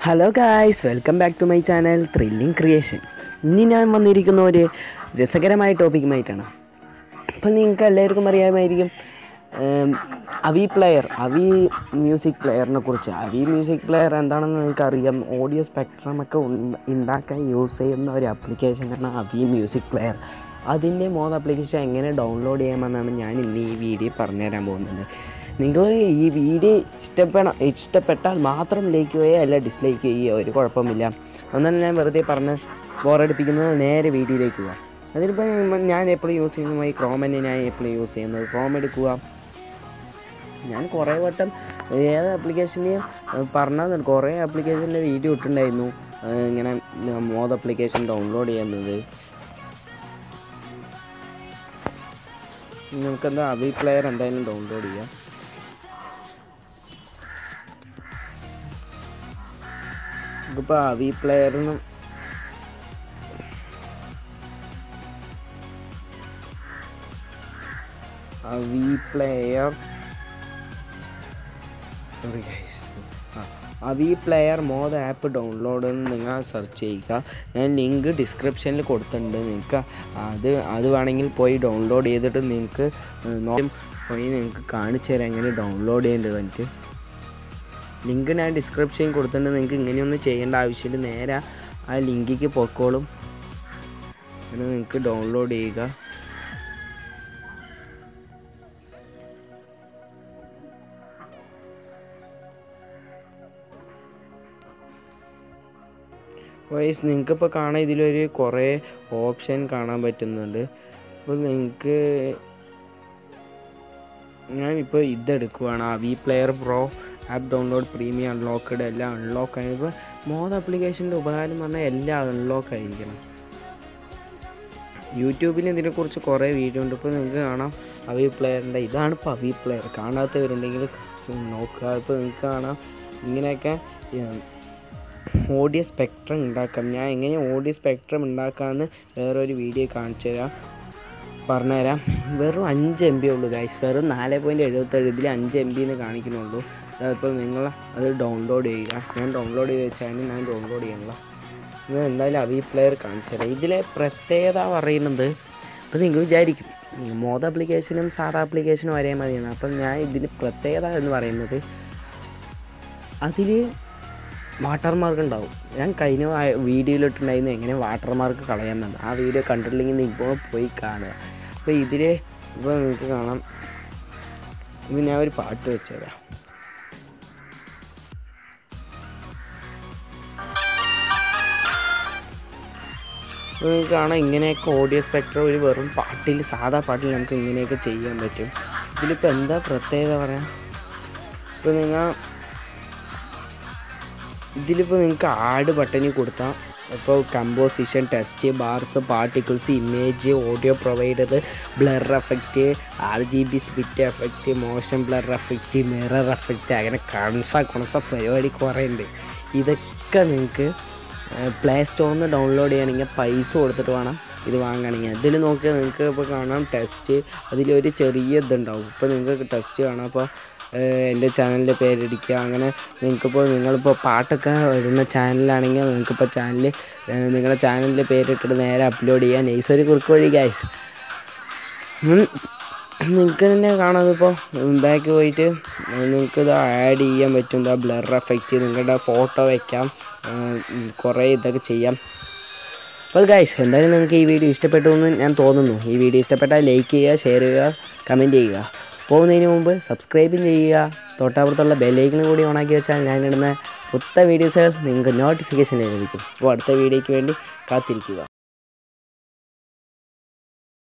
Hello guys welcome back to my channel thrilling creation ഇനി ഞാൻ വന്നിരിക്കുന്ന ഒരു രസകരമായ ടോപ്പിക്കുമായിട്ടാണ് അപ്പം നിങ്ങൾക്ക് എല്ലാവർക്കും അറിയാമായിരിക്കും അവി പ്ലെയർ അവി മ്യൂസിക് പ്ലെയറിനെ കുറിച്ച്. അവി മ്യൂസിക് പ്ലെയർ എന്താണെന്ന് നിങ്ങൾക്ക് അറിയാം ഓഡിയോ സ്പെക്ട്രം ഒക്കെ ഉണ്ട- ഉണ്ടാക്കാൻ യൂസ് ചെയ്യുന്ന ഒരു ആപ്ലിക്കേഷൻ ആണ് അവി മ്യൂസിക് പ്ലെയർ അതിന്റെ മോഡ് ആപ്ലിക്കേഷൻ എങ്ങനെ ഡൗൺലോഡ് ചെയ്യാമെന്നാണ് ഞാൻ ഇന്ന് ഈ വീഡിയോ പറഞ്ഞുതരാൻ പോകുന്നത്. നിങ്ങൾ ഈ വീഡിയോ ഇഷ്ടപ്പെടണം ഇഷ്ടപ്പെട്ടാൽ മാത്രം ലൈക്ക് ചെയ്യുക അല്ല ഡിസ്ലൈക്ക് ചെയ്യുക ഒരു കുഴപ്പമില്ല. ഒന്നും ഞാൻ വെറുതെ പറഞ്ഞ് ബോറടിപ്പിക്കുന്നത് നേരെ വീഡിയോയിലേക്ക് പോവാം. അതിനിപ്പോൾ ഞാൻ എപ്പോഴും യൂസ് ചെയ്യുന്ന ഈ ക്രോം തന്നെ ഞാൻ എപ്പോഴും യൂസ് ചെയ്യുന്നത്. ക്രോം എടുക്കുക. ഞാൻ കുറേ വട്ടം ഏത് ആപ്ലിക്കേഷനെയും പറഞ്ഞാൽ കുറേ ആപ്ലിക്കേഷന്റെ വീഡിയോ ഇട്ടുണ്ടായിരുന്നു ഇങ്ങനെ മോഡ് ആപ്ലിക്കേഷൻ ഡൗൺലോഡ് ചെയ്യുന്നത്. നമുക്കെന്താ അവി പ്ലെയർ എന്തായാലും ഡൗൺലോഡ് ചെയ്യാം. Avee പ്ലെയറിനും Avee player sorry guys player mod app download എന്ന് നിങ്ങൾ സെർച്ച് ചെയ്യുക. ഞാൻ ലിങ്ക് ഡിസ്ക്രിപ്ഷനിൽ കൊടുത്തിട്ടുണ്ട്. നിങ്ങൾക്ക് അത് അത് വേണമെങ്കിൽ പോയി ഡൗൺലോഡ് ചെയ്തിട്ട് നിങ്ങൾക്ക് പോയി നിങ്ങൾക്ക് കാണിച്ചു തരാം. എങ്ങനെ ഡൗൺലോഡ് ചെയ്യേണ്ടത് എനിക്ക്. ലിങ്ക് ഞാൻ ഡിസ്ക്രിപ്ഷനിൽ കൊടുത്തിട്ടുണ്ട്. നിങ്ങൾക്ക് ഇങ്ങനെയൊന്നും ചെയ്യേണ്ട ആവശ്യമില്ല. നേരെ ആ ലിങ്കിക്ക് പൊക്കോളും. അങ്ങനെ നിങ്ങൾക്ക് ഡൗൺലോഡ് ചെയ്യുക. വൈസ് നിങ്ങൾക്കിപ്പോൾ കാണാൻ ഇതിലൊരു കുറേ ഓപ്ഷൻ കാണാൻ പറ്റുന്നുണ്ട്. അപ്പോൾ നിങ്ങൾക്ക് ഞാനിപ്പോൾ ഇതെടുക്കുവാണ്. Avee player pro app download premium unlocked എല്ലാം അൺലോക്ക് ആയി. ഇപ്പോൾ മോഡ് ആപ്ലിക്കേഷന്റെ ഉപകാരം പറഞ്ഞാൽ എല്ലാം അൺലോക്ക് ആയിരിക്കണം. യൂട്യൂബിൽ ഇതിനെക്കുറിച്ച് കുറേ വീഡിയോ ഉണ്ട്. ഇപ്പോൾ നിങ്ങൾക്ക് കാണാം. അവി പ്ലെയറിന്റെ ഇതാണ് ഇപ്പോൾ അവി പ്ലെയർ കാണാത്തവരുണ്ടെങ്കിൽ നോക്കുക. ഇപ്പോൾ നിങ്ങൾക്ക് കാണാം. ഇങ്ങനെയൊക്കെ ഓഡിയോ സ്പെക്ട്രം ഉണ്ടാക്കാം. ഞാൻ എങ്ങനെ ഓഡിയോ സ്പെക്ട്രം ഉണ്ടാക്കാമെന്ന് വേറൊരു വീഡിയോ കാണിച്ചു തരാം. പറഞ്ഞുതരാം. വെറും അഞ്ച് എം ബി ഉള്ളൂ ഗൈസ് വെറും നാല് പോയിന്റ് എഴുപത്തേഴ് ഇതിൽ അഞ്ച് എം ബി എന്ന് കാണിക്കുന്നുള്ളൂ. അതിപ്പോൾ നിങ്ങൾ അത് ഡൗൺലോഡ് ചെയ്യുക. ഞാൻ ഡൗൺലോഡ് ചെയ്ത് വെച്ചാൽ ഞാൻ ഡൗൺലോഡ് ചെയ്യണില്ല നിങ്ങൾ എന്തായാലും അവി പ്ലെയർ കാണിച്ചു തരാം ഇതിലെ പ്രത്യേകത പറയുന്നത് അപ്പോൾ നിങ്ങൾ വിചാരിക്കും മോഡ് ആപ്ലിക്കേഷനും സാധാ ആപ്ലിക്കേഷനും ഒരേ മതിയാണ് അപ്പം ഞാൻ ഇതിന് പ്രത്യേകത എന്ന് പറയുന്നത് അതിൽ വാട്ടർമാർക്ക് ഉണ്ടാവും. ഞാൻ കഴിഞ്ഞ വീഡിയോയിലിട്ടുണ്ടായിരുന്നു എങ്ങനെ വാട്ടർമാർക്ക് കളയാമെന്നാണ് ആ വീഡിയോ കണ്ടിട്ടില്ലെങ്കിൽ നിങ്ങൾ പോയി കാണുക. അപ്പോൾ ഇതിൽ ഇപ്പോൾ നിങ്ങൾക്ക് കാണാം. ഇത് ഞാൻ ഒരു പാട്ട് വെച്ചുതരാം. കാണാം ഇങ്ങനെയൊക്കെ ഓഡിയോ സ്പെക്ട്രം ഒരു വെറും പാട്ടിൽ സാധാ പാട്ടിൽ നമുക്ക് ഇങ്ങനെയൊക്കെ ചെയ്യാൻ പറ്റും. ഇതിലിപ്പോൾ എന്താ പ്രത്യേകത പറയാം? ഇപ്പോൾ നിങ്ങൾ ഇതിലിപ്പോൾ നിങ്ങൾക്ക് ആഡ് ബട്ടണിൽ കൊടുത്താൽ ഇപ്പോൾ composition text bars particles image audio provider blur effect R G B split effect motion blur effect mirror effect അങ്ങനെ കൺസ കുണസ പരിപാടി കുറേ ഉണ്ട് ഇതൊക്കെ നിങ്ങൾക്ക് പ്ലേ സ്റ്റോറിൽ നിന്ന് ഡൗൺലോഡ് ചെയ്യണമെങ്കിൽ പൈസ കൊടുത്തിട്ട് വേണം ഇത് വാങ്ങണമെങ്കിൽ ഇതിൽ നോക്കിയാൽ നിങ്ങൾക്ക് ഇപ്പോൾ കാണാം ടെസ്റ്റ് അതിലൊരു ചെറിയ ഇതുണ്ടാവും. ഇപ്പോൾ നിങ്ങൾക്ക് ടെസ്റ്റ് കാണാം. അപ്പോൾ എന്റെ ചാനലിന്റെ പേരടിക്കുക അങ്ങനെ നിങ്ങൾക്കിപ്പോൾ നിങ്ങളിപ്പോൾ പാട്ടൊക്കെ വരുന്ന ചാനലാണെങ്കിൽ നിങ്ങൾക്കിപ്പോൾ ചാനൽ നിങ്ങളുടെ ചാനലിന്റെ പേരിട്ടിട്ട് നേരെ അപ്ലോഡ് ചെയ്യുക നെയ്സൊരു കുറുക്ക് വഴി ഗൈസ് നിങ്ങൾക്ക് തന്നെ കാണാം ഇപ്പോൾ ബാക്ക് പോയിട്ട് നിങ്ങൾക്ക് ഇത് ആഡ് ചെയ്യാൻ പറ്റും. എന്താ ബ്ലർ എഫക്റ്റ് നിങ്ങളുടെ ഫോട്ടോ വയ്ക്കാം കുറേ ഇതൊക്കെ ചെയ്യാം. അപ്പോൾ ഗൈസ് എന്തായാലും നിങ്ങൾക്ക് ഈ വീഡിയോ ഇഷ്ടപ്പെട്ടു എന്ന് ഞാൻ തോന്നുന്നു. ഈ വീഡിയോ ഇഷ്ടപ്പെട്ടാൽ ലൈക്ക് ചെയ്യുക ഷെയർ ചെയ്യുക കമന്റ് ചെയ്യുക. പോകുന്നതിന് മുമ്പ് സബ്സ്ക്രൈബും ചെയ്യുക. തൊട്ടപ്പുറത്തുള്ള ബെല്ലൈക്കനും കൂടി ഓണാക്കി വെച്ചാൽ ഞാനിടുന്ന പുത്ത വീഡിയോസുകൾ നിങ്ങൾക്ക് നോട്ടിഫിക്കേഷൻ ലഭിക്കും. അപ്പോൾ അടുത്ത വീഡിയോയ്ക്ക് വേണ്ടി കാത്തിരിക്കുക.